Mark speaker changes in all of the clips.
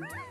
Speaker 1: Surprise!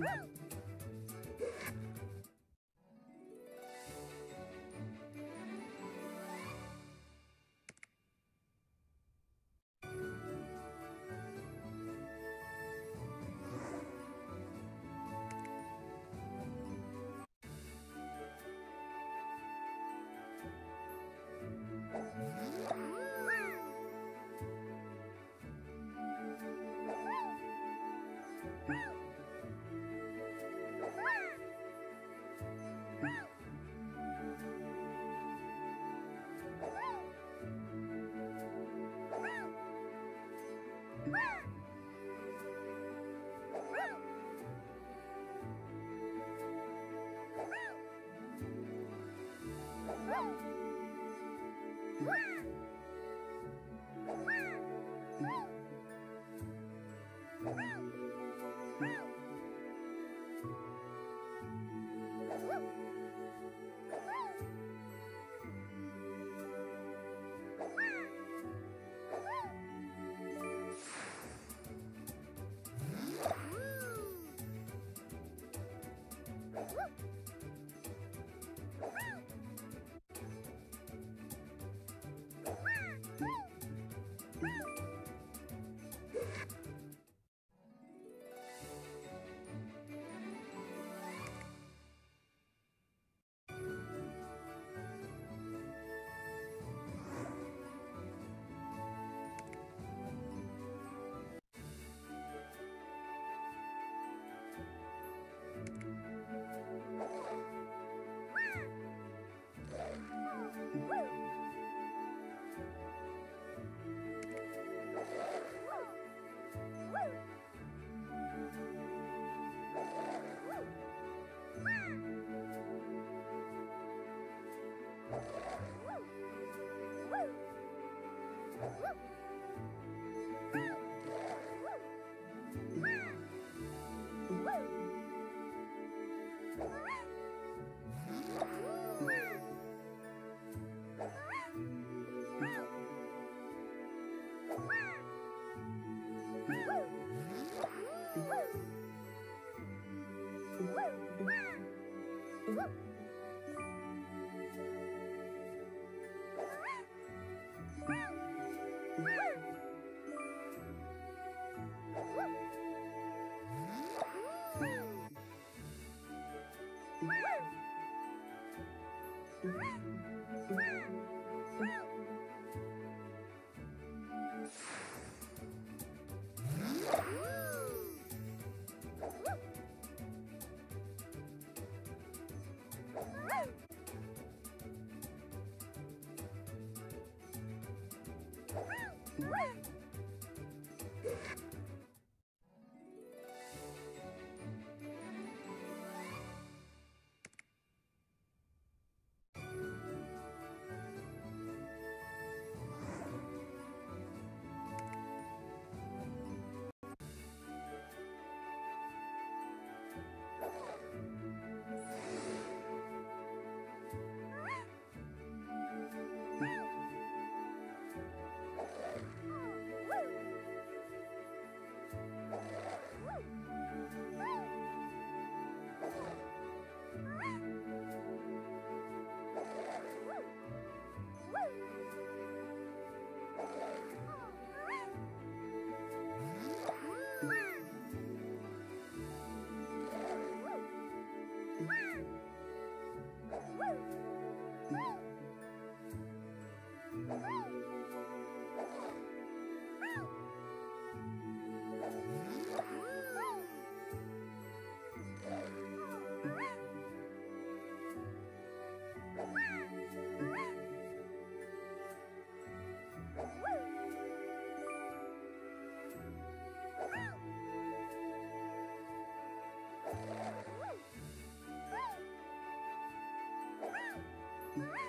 Speaker 1: Thank you. Woo! Woo! Woo! Woo! Mm-hmm. Mom.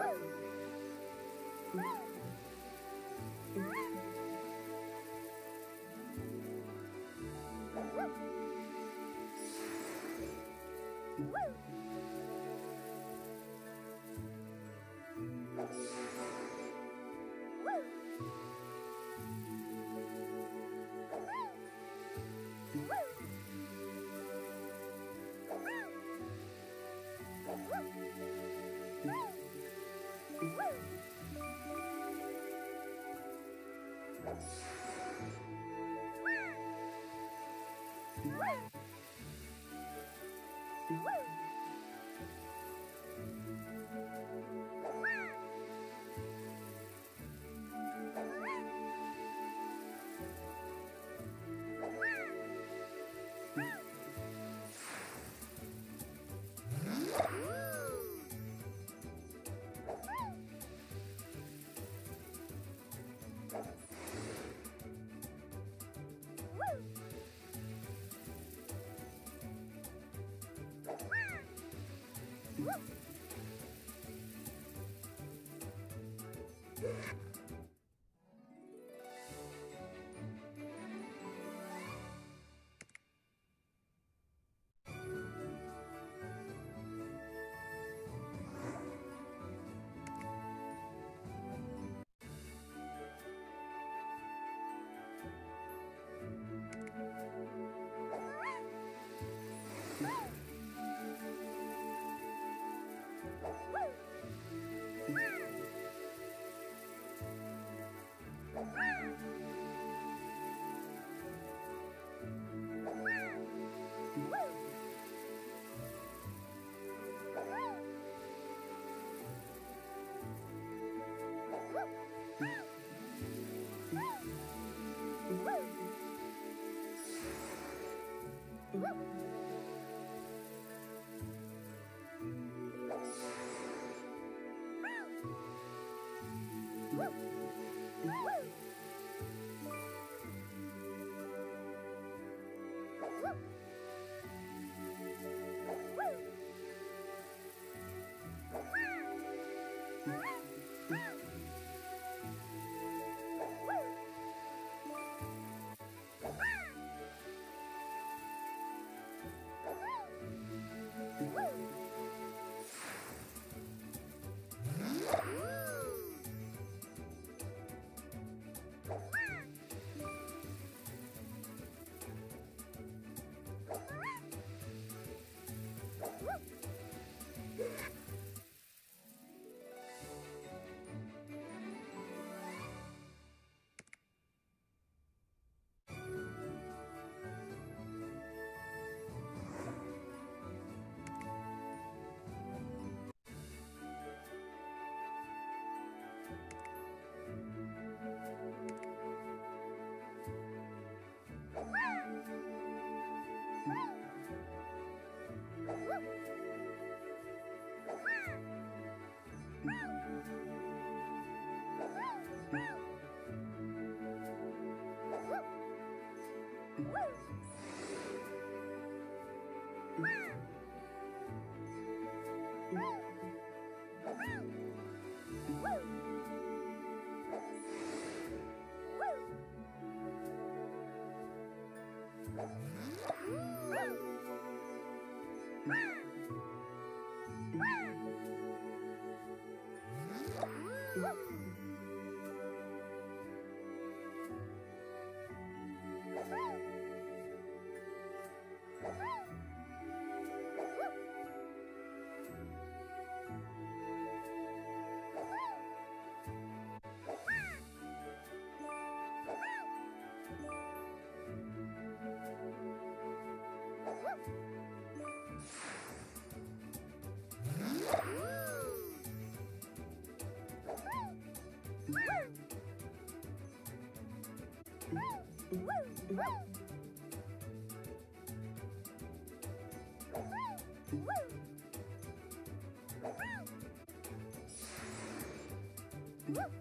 Speaker 1: Woo! Obrigado. Woo! Mm. Woo! Woo! Woo!